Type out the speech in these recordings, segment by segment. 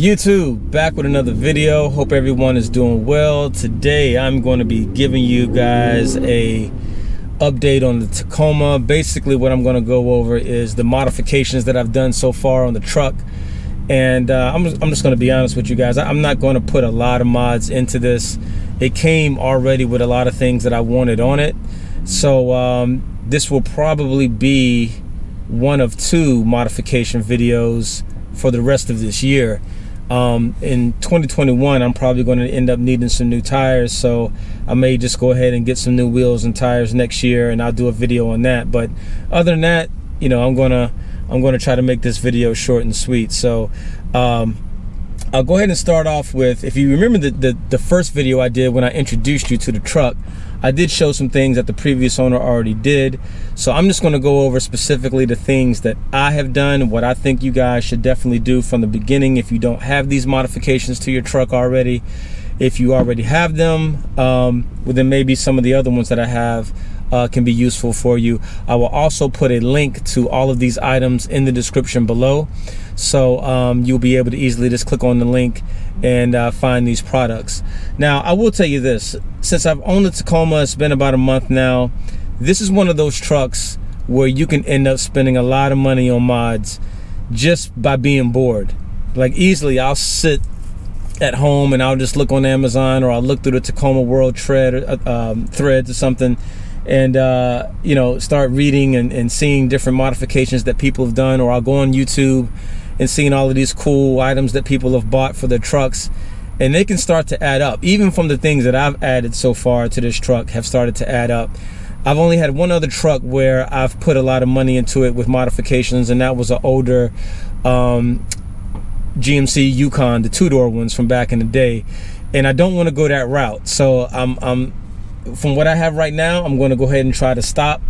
YouTube, back with another video. Hope everyone is doing well. Today I'm going to be giving you guys a update on the Tacoma. Basically what I'm going to go over is the modifications that I've done so far on the truck. And uh, I'm, I'm just going to be honest with you guys. I'm not going to put a lot of mods into this. It came already with a lot of things that I wanted on it. So um, this will probably be one of two modification videos for the rest of this year um, in 2021 i'm probably going to end up needing some new tires so i may just go ahead and get some new wheels and tires next year and i'll do a video on that but other than that you know i'm gonna i'm gonna try to make this video short and sweet so um, I'll go ahead and start off with, if you remember the, the, the, first video I did when I introduced you to the truck, I did show some things that the previous owner already did. So I'm just gonna go over specifically the things that I have done, what I think you guys should definitely do from the beginning if you don't have these modifications to your truck already. If you already have them, um, well then maybe some of the other ones that I have uh, can be useful for you. I will also put a link to all of these items in the description below. So um, you'll be able to easily just click on the link and uh, find these products. Now, I will tell you this, since I've owned the Tacoma, it's been about a month now, this is one of those trucks where you can end up spending a lot of money on mods just by being bored. Like easily, I'll sit at home and I'll just look on Amazon or I'll look through the Tacoma World thread, uh, um, threads or something and uh, you know start reading and, and seeing different modifications that people have done. Or I'll go on YouTube and seeing all of these cool items that people have bought for their trucks and they can start to add up. Even from the things that I've added so far to this truck have started to add up I've only had one other truck where I've put a lot of money into it with modifications and that was an older um, GMC Yukon the two-door ones from back in the day and I don't want to go that route so I'm, I'm from what I have right now, I'm going to go ahead and try to stop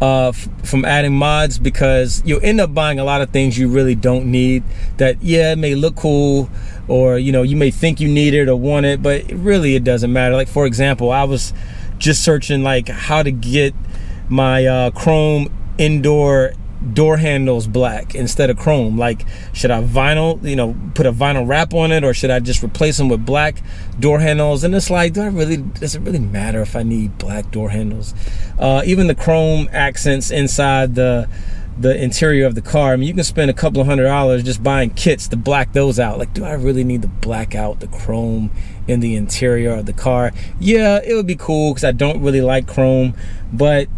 uh, from adding mods because you'll end up buying a lot of things you really don't need that, yeah, it may look cool or, you know, you may think you need it or want it, but really it doesn't matter. Like, for example, I was just searching like how to get my uh, Chrome indoor door handles black instead of chrome. Like should i vinyl you know put a vinyl wrap on it or should i just replace them with black door handles? And it's like do i really does it really matter if i need black door handles? Uh, even the chrome accents inside the the interior of the car i mean you can spend a couple of hundred dollars just buying kits to black those out like do i really need to black out the chrome in the interior of the car yeah it would be cool because i don't really like chrome but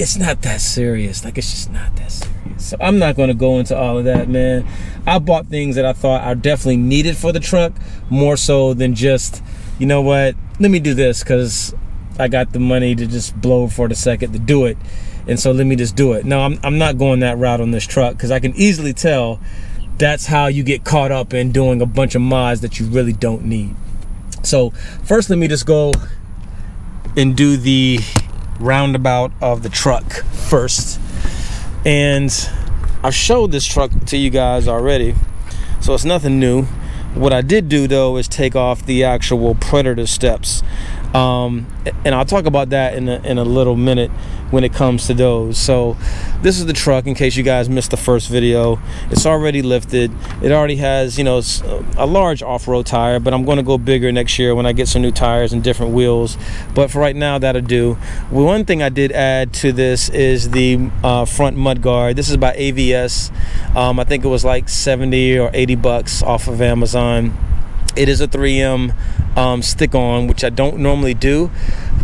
it's not that serious. Like it's just not that serious. So I'm not gonna go into all of that, man. I bought things that I thought I definitely needed for the truck, more so than just, you know what, let me do this because I got the money to just blow for the second to do it. And so let me just do it. No, I'm, I'm not going that route on this truck because I can easily tell that's how you get caught up in doing a bunch of mods that you really don't need. So first let me just go and do the roundabout of the truck first. And I've showed this truck to you guys already, so it's nothing new. What I did do though is take off the actual predator steps. Um, and I'll talk about that in a, in a little minute when it comes to those. So this is the truck in case you guys missed the first video. It's already lifted. It already has, you know, a large off-road tire, but I'm going to go bigger next year when I get some new tires and different wheels. But for right now, that'll do. One thing I did add to this is the uh, front mud guard. This is by AVS. Um, I think it was like 70 or 80 bucks off of Amazon. It is a 3M um, stick on, which I don't normally do.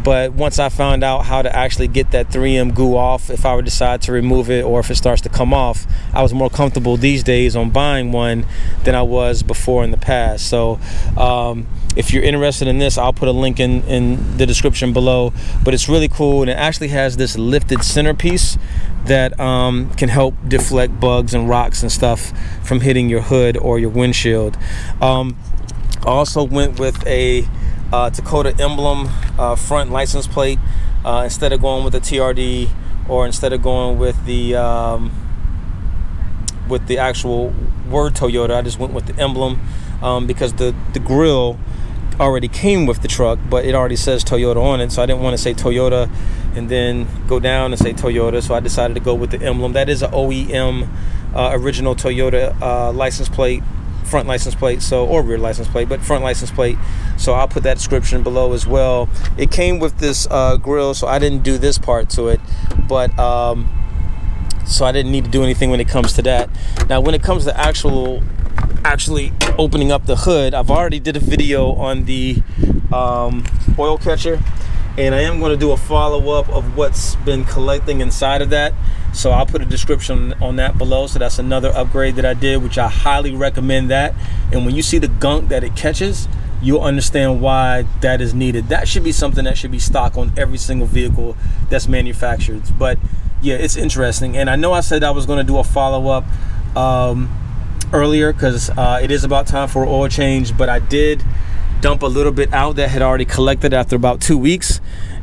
But once I found out how to actually get that 3M goo off, if I would decide to remove it or if it starts to come off, I was more comfortable these days on buying one than I was before in the past. So um, if you're interested in this, I'll put a link in, in the description below. But it's really cool and it actually has this lifted centerpiece that um, can help deflect bugs and rocks and stuff from hitting your hood or your windshield. Um, I also went with a uh, Dakota emblem uh, front license plate uh, instead of going with the TRD or instead of going with the um, with the actual word Toyota. I just went with the emblem um, because the the grill already came with the truck, but it already says Toyota on it. So I didn't want to say Toyota and then go down and say Toyota. So I decided to go with the emblem. That is an OEM uh, original Toyota uh, license plate front license plate, so or rear license plate, but front license plate. So I'll put that description below as well. It came with this uh, grill, so I didn't do this part to it, but um, so I didn't need to do anything when it comes to that. Now, when it comes to actual actually opening up the hood, I've already did a video on the um, oil catcher and I am going to do a follow-up of what's been collecting inside of that. So I'll put a description on that below. So that's another upgrade that I did which I highly recommend that. And when you see the gunk that it catches you'll understand why that is needed. That should be something that should be stock on every single vehicle that's manufactured. But yeah it's interesting. And I know I said I was going to do a follow-up um, earlier because uh, it is about time for oil change but I did dump a little bit out that had already collected after about two weeks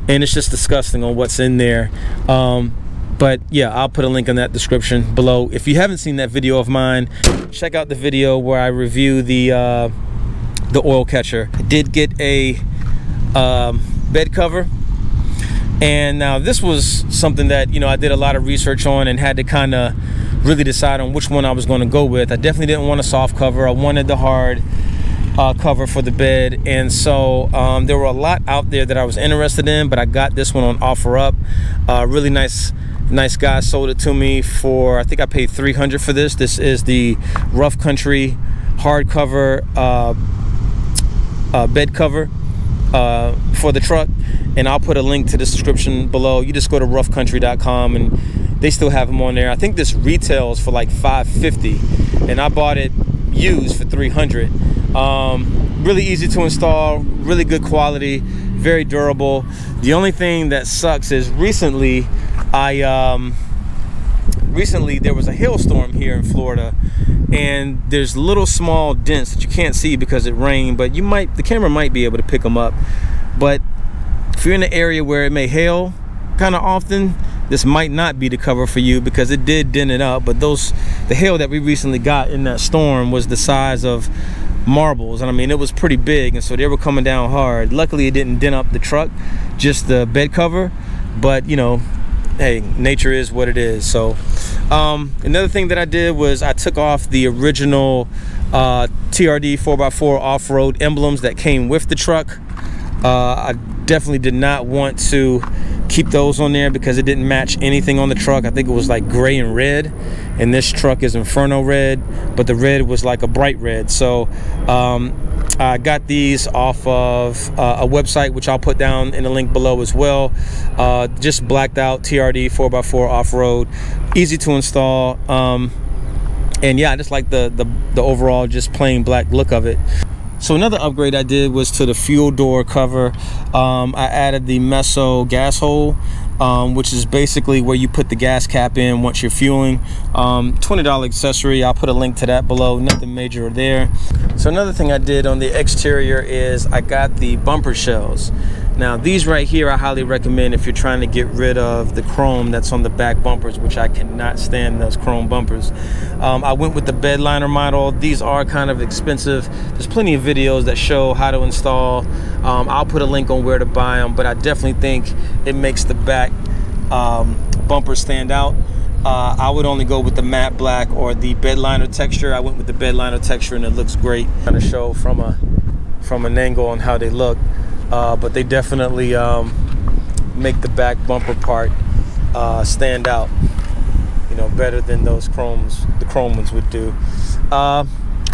and it's just disgusting on what's in there. Um, but yeah i'll put a link in that description below. If you haven't seen that video of mine check out the video where i review the uh, the oil catcher. I did get a um, bed cover and now this was something that you know i did a lot of research on and had to kind of really decide on which one i was going to go with. I definitely didn't want a soft cover. I wanted the hard uh, cover for the bed. And so um, there were a lot out there that I was interested in but I got this one on OfferUp uh, really nice nice guy sold it to me for I think I paid 300 for this. This is the rough country hardcover uh, uh, bed cover uh, for the truck. And I'll put a link to the description below. You just go to roughcountry.com and they still have them on there. I think this retails for like 550 and I bought it used for 300 um, really easy to install, really good quality, very durable. The only thing that sucks is recently I um, recently there was a hailstorm here in Florida and there's little small dents that you can't see because it rained but you might the camera might be able to pick them up but if you're in an area where it may hail kind of often this might not be the cover for you because it did dent it up but those the hail that we recently got in that storm was the size of marbles and I mean it was pretty big and so they were coming down hard. Luckily it didn't dent up the truck just the bed cover but you know hey nature is what it is. So um, another thing that I did was I took off the original uh, TRD 4x4 off-road emblems that came with the truck. Uh, I definitely did not want to keep those on there because it didn't match anything on the truck. I think it was like gray and red, and this truck is Inferno red, but the red was like a bright red. So um, I got these off of uh, a website, which I'll put down in the link below as well. Uh, just blacked out TRD 4x4 off-road, easy to install. Um, and yeah, I just like the, the, the overall just plain black look of it. So another upgrade I did was to the fuel door cover. Um, I added the Meso Gasshole, um, which is basically where you put the gas cap in once you're fueling. Um, $20 accessory, I'll put a link to that below, nothing major there. So another thing I did on the exterior is I got the BumperShellz. Now these right here I highly recommend if you're trying to get rid of the chrome that's on the back bumpers, which I cannot stand those chrome bumpers. Um, I went with the bedliner model. These are kind of expensive. There's plenty of videos that show how to install. Um, I'll put a link on where to buy them, but I definitely think it makes the back um, bumper stand out. Uh, I would only go with the matte black or the bedliner texture. I went with the bedliner texture and it looks great. Kind of show from a from an angle on how they look uh, but they definitely um, make the back bumper part uh, stand out you know better than those chromes the chrome ones would do. Uh,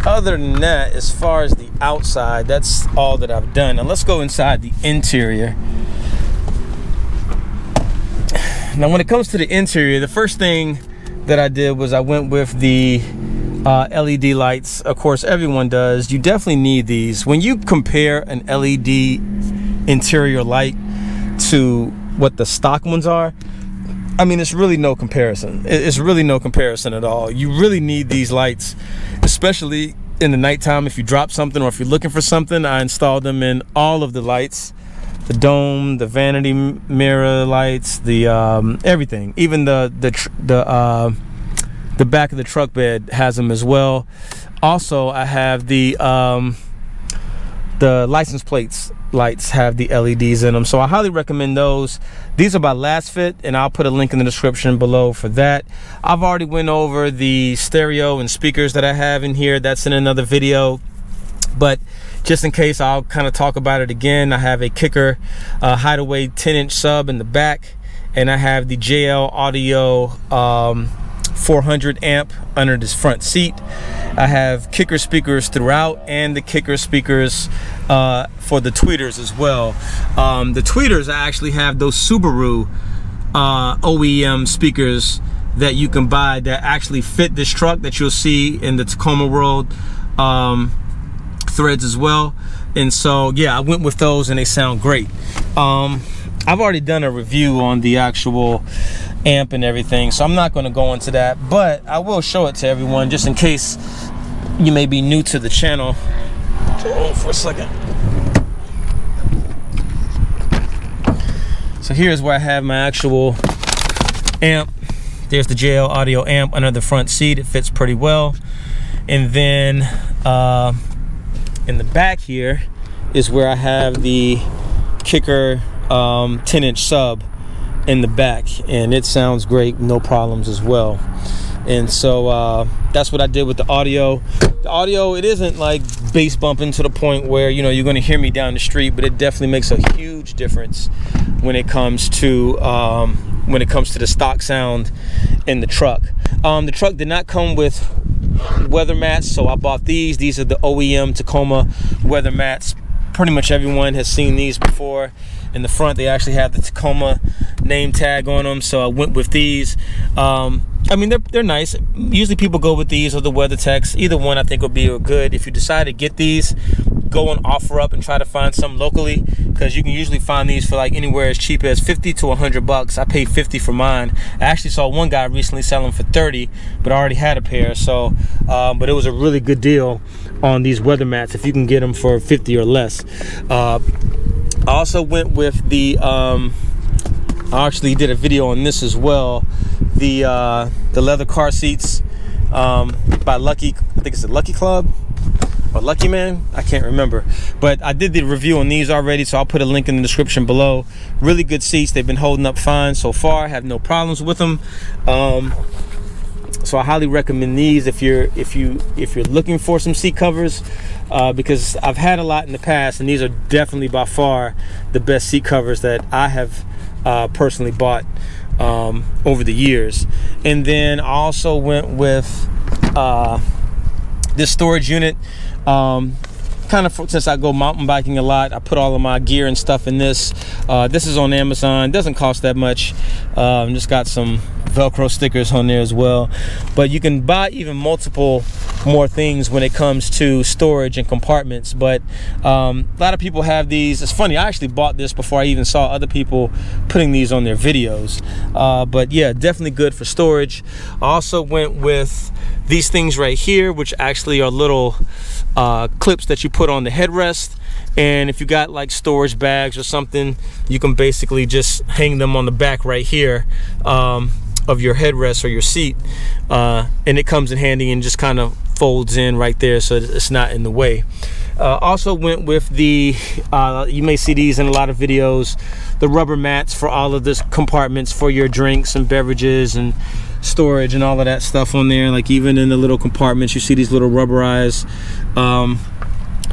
other than that as far as the outside that's all that I've done. Now let's go inside the interior. Now when it comes to the interior the first thing that I did was I went with the uh, LED lights. Of course, everyone does. You definitely need these. When you compare an LED interior light to what the stock ones are, I mean, it's really no comparison. It's really no comparison at all. You really need these lights, especially in the nighttime if you drop something or if you're looking for something. I installed them in all of the lights the dome, the vanity mirror lights, the um, everything, even the the the uh, the back of the truck bed has them as well. Also, I have the um, the license plates lights have the LEDs in them. So I highly recommend those. These are by Lasfit and I'll put a link in the description below for that. I've already went over the stereo and speakers that I have in here. That's in another video. But just in case, I'll kind of talk about it again. I have a Kicker uh, Hideaway 10 inch sub in the back and I have the JL Audio um, 400 amp under this front seat. I have kicker speakers throughout and the kicker speakers uh, for the tweeters as well. Um, the tweeters I actually have those Subaru uh, OEM speakers that you can buy that actually fit this truck that you'll see in the Tacoma World um, threads as well. And so, yeah, I went with those and they sound great. Um, I've already done a review on the actual amp and everything, so I'm not going to go into that, but I will show it to everyone just in case you may be new to the channel. Hold for a second. So here's where I have my actual amp. There's the JL audio amp under the front seat. It fits pretty well. And then uh, in the back here is where I have the kicker um, 10 inch sub in the back and it sounds great no problems as well. And so uh, that's what I did with the audio. The audio it isn't like bass bumping to the point where you know you're gonna hear me down the street but it definitely makes a huge difference when it comes to um, when it comes to the stock sound in the truck. Um, the truck did not come with weather mats. So I bought these. These are the OEM Tacoma weather mats. Pretty much everyone has seen these before. In the front they actually have the Tacoma name tag on them so I went with these. Um, I mean they're, they're nice. Usually people go with these or the WeatherTechs either one I think would be good. If you decide to get these go and OfferUp and try to find some locally because you can usually find these for like anywhere as cheap as 50 to 100 bucks. I paid 50 for mine. I actually saw one guy recently selling for 30 but I already had a pair. So um, but it was a really good deal on these weather mats if you can get them for 50 or less. Uh, I also went with the um, I actually did a video on this as well. The uh, the leather car seats um, by Lucky I think it's a Lucky Club or Lucky Man? I can't remember. But I did the review on these already so I'll put a link in the description below. Really good seats. They've been holding up fine so far. Have no problems with them um, so I highly recommend these if you're if you if you're looking for some seat covers uh, because I've had a lot in the past and these are definitely by far the best seat covers that I have uh, personally bought um, over the years. And then I also went with uh, this storage unit um, kind of since I go mountain biking a lot, I put all of my gear and stuff in this. Uh, this is on Amazon. Doesn't cost that much. Um, just got some Velcro stickers on there as well. But you can buy even multiple more things when it comes to storage and compartments. But um, a lot of people have these. It's funny. I actually bought this before I even saw other people putting these on their videos. Uh, but yeah, definitely good for storage. I also went with these things right here, which actually are little uh, clips that you put on the headrest and if you got like storage bags or something you can basically just hang them on the back right here um, of your headrest or your seat uh, and it comes in handy and just kind of folds in right there so it's not in the way. Uh, also went with the uh, you may see these in a lot of videos the rubber mats for all of the compartments for your drinks and beverages and storage and all of that stuff on there. Like even in the little compartments you see these little rubberized um,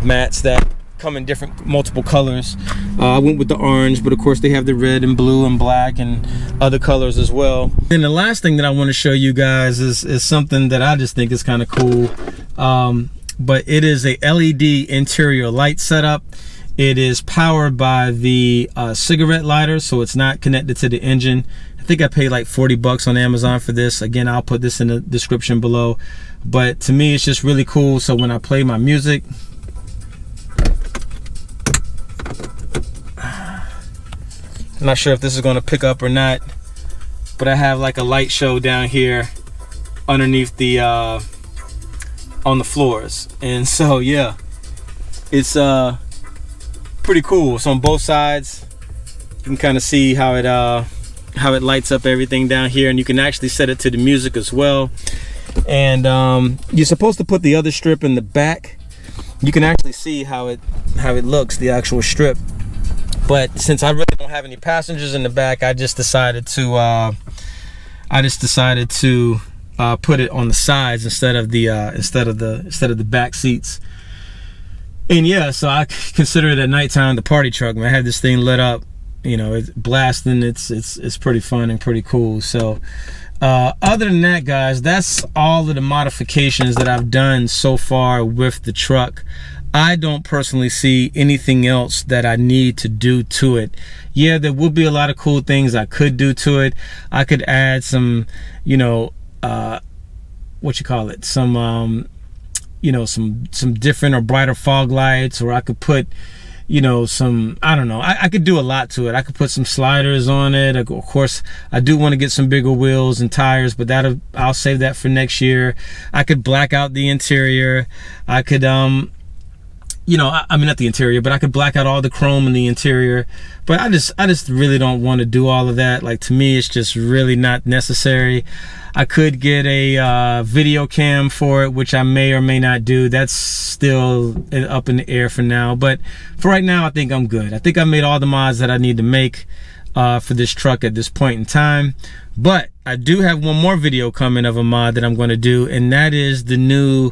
mats that come in different multiple colors uh, I went with the orange but of course they have the red and blue and black and other colors as well and the last thing that I want to show you guys is, is something that I just think is kind of cool um, but it is a LED interior light setup it is powered by the uh, cigarette lighter so it's not connected to the engine I think I paid like 40 bucks on Amazon for this. Again, I'll put this in the description below. But to me, it's just really cool. So when I play my music, not sure if this is going to pick up or not, but I have like a light show down here underneath the uh, on the floors, and so yeah, it's uh pretty cool. It's on both sides. You can kind of see how it uh how it lights up everything down here and you can actually set it to the music as well and um, you're supposed to put the other strip in the back you can actually see how it how it looks, the actual strip. But since I really don't have any passengers in the back, I just decided to uh, I just decided to uh, put it on the sides instead of the uh, instead of the instead of the back seats. And yeah, so I consider it at nighttime the party truck. Man, I have this thing lit up, you know, it's blasting. It's it's it's pretty fun and pretty cool. So uh, other than that, guys, that's all of the modifications that I've done so far with the truck. I don't personally see anything else that I need to do to it. Yeah, there will be a lot of cool things I could do to it. I could add some, you know, uh, what you call it, some, um, you know, some some different or brighter fog lights, or I could put, you know, some, I don't know, I, I, could do a lot to it. I could put some sliders on it. Of course, I do want to get some bigger wheels and tires, but that I'll save that for next year. I could black out the interior. I could, um, you know, I, I, mean, not the interior, but I could black out all the chrome in the interior. But I just, I just really don't want to do all of that. Like to me, it's just really not necessary. I could get a uh, video cam for it, which I may or may not do. That's still up in the air for now. But for right now, I think I'm good. I think I made all the mods that I need to make uh, for this truck at this point in time. But I do have one more video coming of a mod that I'm going to do, and that is the new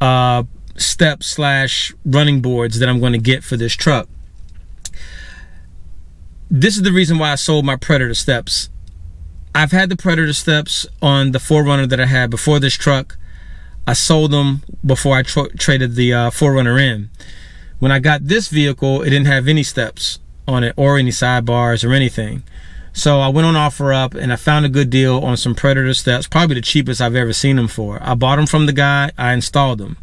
uh, step slash running boards that I'm going to get for this truck. This is the reason why I sold my Predator steps. I've had the Predator steps on the 4Runner that I had before this truck. I sold them before I tra traded the uh, 4Runner in. When I got this vehicle, it didn't have any steps on it or any sidebars or anything. So I went on OfferUp and I found a good deal on some Predator steps, probably the cheapest I've ever seen them for. I bought them from the guy, I installed them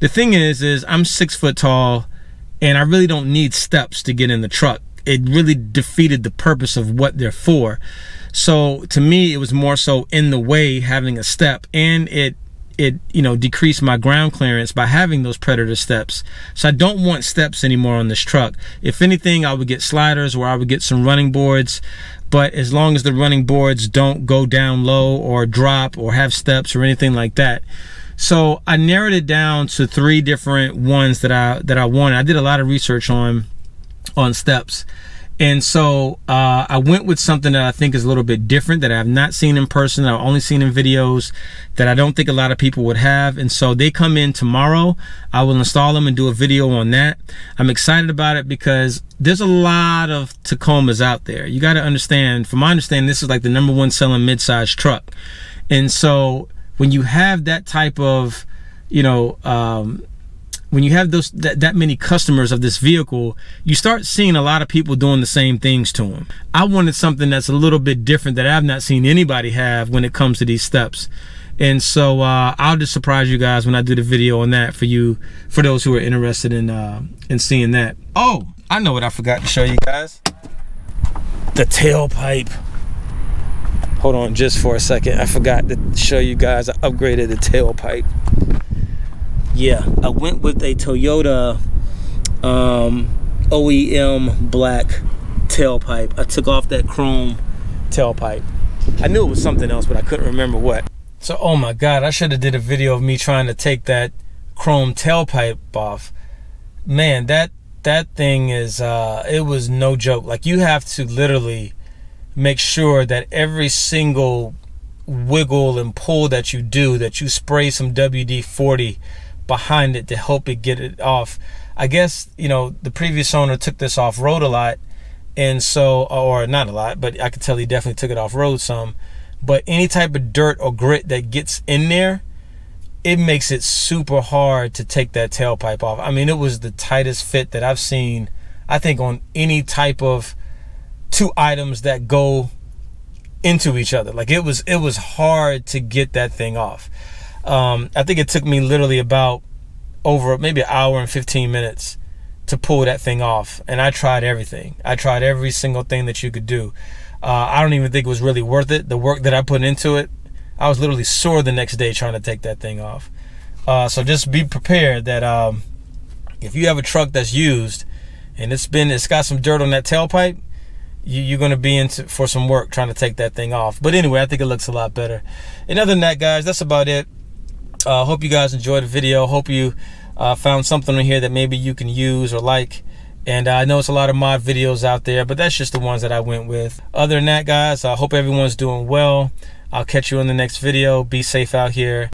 the thing is, is I'm six foot tall and I really don't need steps to get in the truck. It really defeated the purpose of what they're for. So to me, it was more so in the way having a step and it it you know decreased my ground clearance by having those predator steps so i don't want steps anymore on this truck if anything i would get sliders or i would get some running boards but as long as the running boards don't go down low or drop or have steps or anything like that so I narrowed it down to three different ones that I that I wanted. I did a lot of research on on steps. And so uh, I went with something that I think is a little bit different that I have not seen in person. I've only seen in videos that I don't think a lot of people would have. And so they come in tomorrow. I will install them and do a video on that. I'm excited about it because there's a lot of Tacomas out there. You got to understand, from my understanding, this is like the number one selling midsize truck. And so when you have that type of, you know, um, when you have those that, that many customers of this vehicle, you start seeing a lot of people doing the same things to them. I wanted something that's a little bit different that I've not seen anybody have when it comes to these steps. And so uh, I'll just surprise you guys when I do the video on that for you, for those who are interested in uh, in seeing that. Oh, I know what I forgot to show you guys. The tailpipe hold on just for a second. I forgot to show you guys. I upgraded the tailpipe. Yeah i went with a toyota um, oem black tailpipe. I took off that chrome tailpipe. I knew it was something else but i couldn't remember what. So oh my god i should have did a video of me trying to take that chrome tailpipe off. Man that that thing is uh it was no joke. Like you have to literally make sure that every single wiggle and pull that you do that you spray some WD-40 behind it to help it get it off. I guess, you know, the previous owner took this off road a lot and so or not a lot, but I could tell he definitely took it off road some. But any type of dirt or grit that gets in there, it makes it super hard to take that tailpipe off. I mean, it was the tightest fit that I've seen, I think, on any type of two items that go into each other. Like it was it was hard to get that thing off. Um, I think it took me literally about over maybe an hour and 15 minutes to pull that thing off. And I tried everything. I tried every single thing that you could do. Uh, I don't even think it was really worth it. The work that I put into it, I was literally sore the next day trying to take that thing off. Uh, so just be prepared that um, if you have a truck that's used and it's been it's got some dirt on that tailpipe, you, are going to be into for some work trying to take that thing off. But anyway, I think it looks a lot better. And other than that, guys, that's about it. Uh, hope you guys enjoyed the video. Hope you uh, found something in here that maybe you can use or like. And I know it's a lot of mod videos out there, but that's just the ones that I went with. Other than that, guys, I hope everyone's doing well. I'll catch you in the next video. Be safe out here.